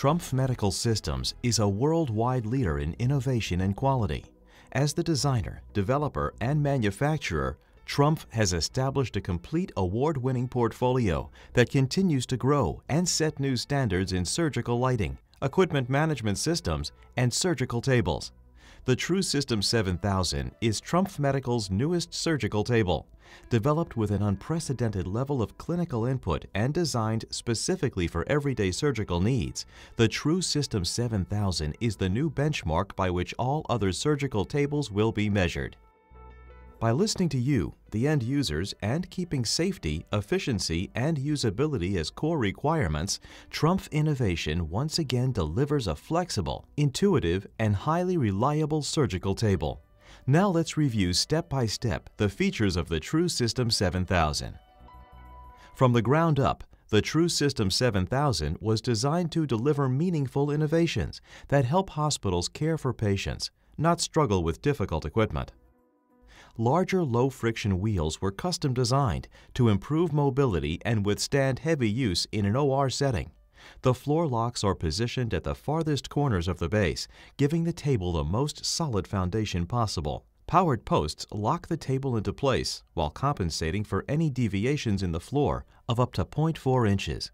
Trumpf Medical Systems is a worldwide leader in innovation and quality. As the designer, developer, and manufacturer, Trumpf has established a complete award-winning portfolio that continues to grow and set new standards in surgical lighting, equipment management systems, and surgical tables. The TruSystem 7000 is Trumpf Medical's newest surgical table, developed with an unprecedented level of clinical input and designed specifically for everyday surgical needs. The TruSystem 7000 is the new benchmark by which all other surgical tables will be measured. By listening to you, the end users, and keeping safety, efficiency, and usability as core requirements, Trumpf Innovation once again delivers a flexible, intuitive, and highly reliable surgical table. Now let's review step by step the features of the TruSystem 7000. From the ground up, the TruSystem 7000 was designed to deliver meaningful innovations that help hospitals care for patients, not struggle with difficult equipment larger low-friction wheels were custom designed to improve mobility and withstand heavy use in an OR setting. The floor locks are positioned at the farthest corners of the base, giving the table the most solid foundation possible. Powered posts lock the table into place while compensating for any deviations in the floor of up to 0.4 inches.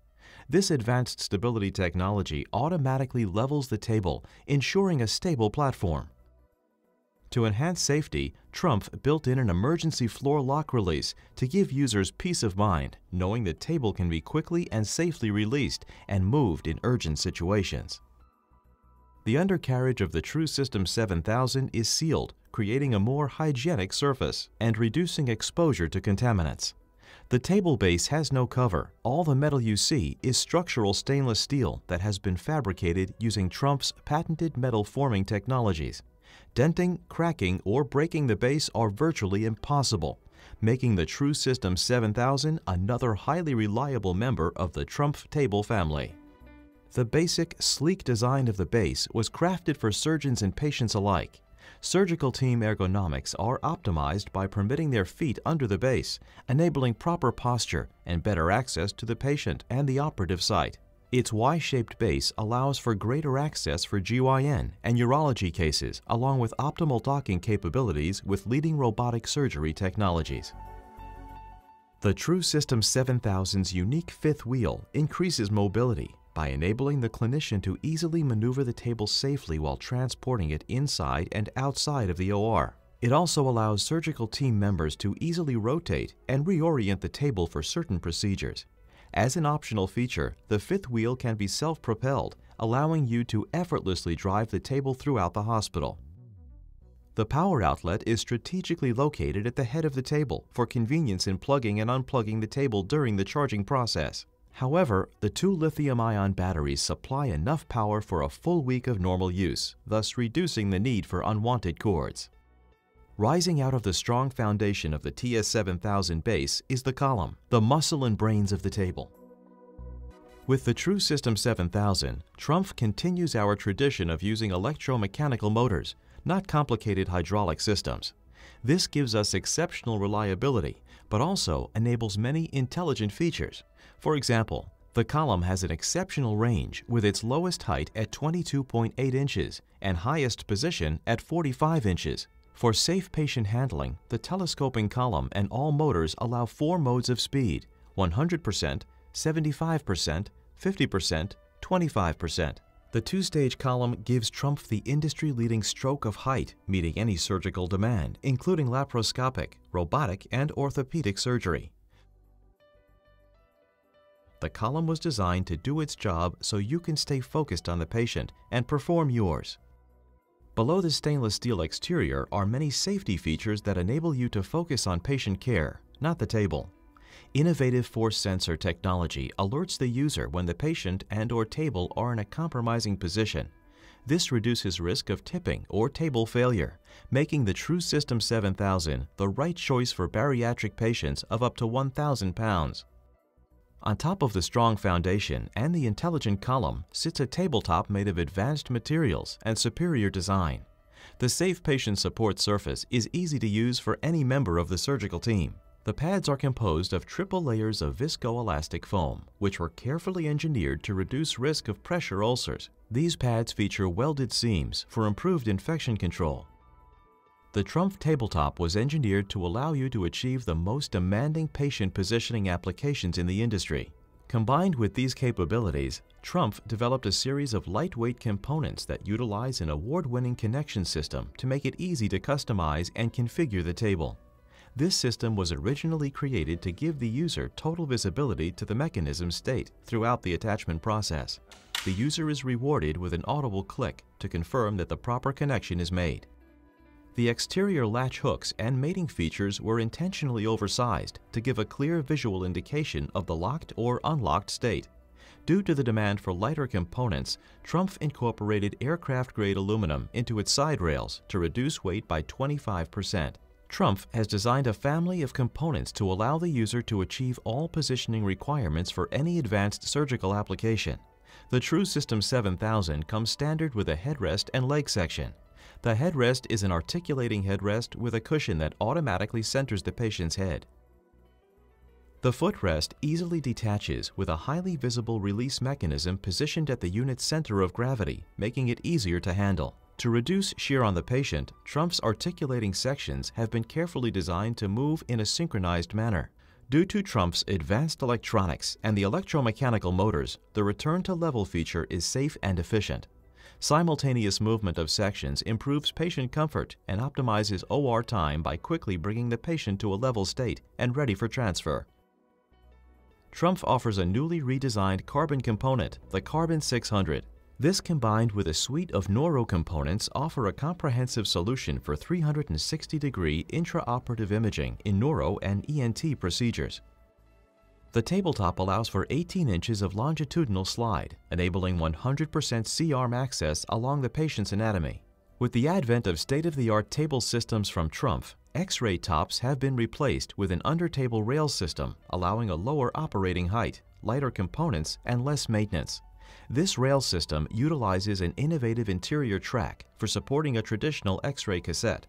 This advanced stability technology automatically levels the table, ensuring a stable platform. To enhance safety, Trumpf built in an emergency floor lock release to give users peace of mind, knowing the table can be quickly and safely released and moved in urgent situations. The undercarriage of the TruSystem 7000 is sealed, creating a more hygienic surface and reducing exposure to contaminants. The table base has no cover. All the metal you see is structural stainless steel that has been fabricated using Trumpf's patented metal forming technologies denting, cracking, or breaking the base are virtually impossible, making the TruSystem 7000 another highly reliable member of the Trumpf table family. The basic, sleek design of the base was crafted for surgeons and patients alike. Surgical team ergonomics are optimized by permitting their feet under the base, enabling proper posture and better access to the patient and the operative site. Its Y-shaped base allows for greater access for GYN and urology cases along with optimal docking capabilities with leading robotic surgery technologies. The TruSystem 7000's unique fifth wheel increases mobility by enabling the clinician to easily maneuver the table safely while transporting it inside and outside of the OR. It also allows surgical team members to easily rotate and reorient the table for certain procedures. As an optional feature, the fifth wheel can be self-propelled, allowing you to effortlessly drive the table throughout the hospital. The power outlet is strategically located at the head of the table for convenience in plugging and unplugging the table during the charging process. However, the two lithium-ion batteries supply enough power for a full week of normal use, thus reducing the need for unwanted cords. Rising out of the strong foundation of the TS7000 base is the column, the muscle and brains of the table. With the TruSystem 7000, Trumpf continues our tradition of using electromechanical motors, not complicated hydraulic systems. This gives us exceptional reliability, but also enables many intelligent features. For example, the column has an exceptional range with its lowest height at 22.8 inches and highest position at 45 inches. For safe patient handling, the telescoping column and all motors allow four modes of speed, 100%, 75%, 50%, 25%. The two-stage column gives Trumpf the industry-leading stroke of height, meeting any surgical demand, including laparoscopic, robotic, and orthopedic surgery. The column was designed to do its job so you can stay focused on the patient and perform yours. Below the stainless steel exterior are many safety features that enable you to focus on patient care, not the table. Innovative force sensor technology alerts the user when the patient and or table are in a compromising position. This reduces risk of tipping or table failure, making the TruSystem 7000 the right choice for bariatric patients of up to 1,000 pounds. On top of the strong foundation and the intelligent column sits a tabletop made of advanced materials and superior design. The safe patient support surface is easy to use for any member of the surgical team. The pads are composed of triple layers of viscoelastic foam, which were carefully engineered to reduce risk of pressure ulcers. These pads feature welded seams for improved infection control. The Trumpf tabletop was engineered to allow you to achieve the most demanding patient positioning applications in the industry. Combined with these capabilities, Trumpf developed a series of lightweight components that utilize an award-winning connection system to make it easy to customize and configure the table. This system was originally created to give the user total visibility to the mechanism state throughout the attachment process. The user is rewarded with an audible click to confirm that the proper connection is made. The exterior latch hooks and mating features were intentionally oversized to give a clear visual indication of the locked or unlocked state. Due to the demand for lighter components, Trumpf incorporated aircraft-grade aluminum into its side rails to reduce weight by 25%. Trumpf has designed a family of components to allow the user to achieve all positioning requirements for any advanced surgical application. The TruSystem 7000 comes standard with a headrest and leg section. The headrest is an articulating headrest with a cushion that automatically centers the patient's head. The footrest easily detaches with a highly visible release mechanism positioned at the unit's center of gravity, making it easier to handle. To reduce shear on the patient, Trumpf's articulating sections have been carefully designed to move in a synchronized manner. Due to Trumpf's advanced electronics and the electromechanical motors, the return to level feature is safe and efficient. Simultaneous movement of sections improves patient comfort and optimizes OR time by quickly bringing the patient to a level state and ready for transfer. Trumpf offers a newly redesigned carbon component, the Carbon 600. This combined with a suite of neuro components offer a comprehensive solution for 360-degree intraoperative imaging in neuro and ENT procedures. The tabletop allows for 18 inches of longitudinal slide, enabling 100% C-arm access along the patient's anatomy. With the advent of state-of-the-art table systems from Trumpf, X-ray tops have been replaced with an under-table rail system, allowing a lower operating height, lighter components, and less maintenance. This rail system utilizes an innovative interior track for supporting a traditional X-ray cassette.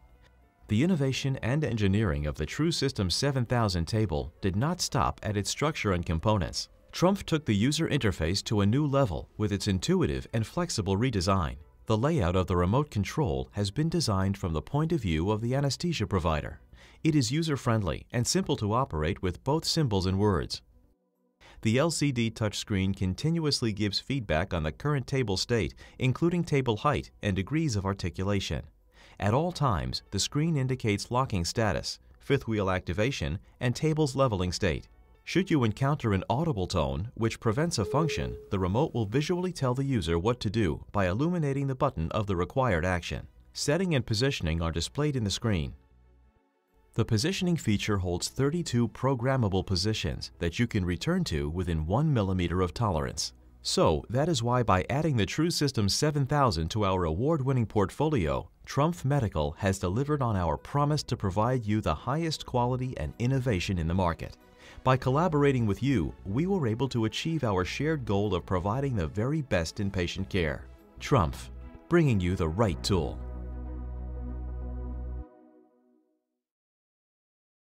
The innovation and engineering of the TruSystem 7000 table did not stop at its structure and components. Trumpf took the user interface to a new level with its intuitive and flexible redesign. The layout of the remote control has been designed from the point of view of the anesthesia provider. It is user-friendly and simple to operate with both symbols and words. The LCD touchscreen continuously gives feedback on the current table state, including table height and degrees of articulation. At all times, the screen indicates locking status, fifth wheel activation, and table's leveling state. Should you encounter an audible tone, which prevents a function, the remote will visually tell the user what to do by illuminating the button of the required action. Setting and positioning are displayed in the screen. The positioning feature holds 32 programmable positions that you can return to within 1 millimeter of tolerance. So, that is why by adding the TruSystem 7000 to our award-winning portfolio, Trumpf Medical has delivered on our promise to provide you the highest quality and innovation in the market. By collaborating with you, we were able to achieve our shared goal of providing the very best in patient care. Trumpf, bringing you the right tool.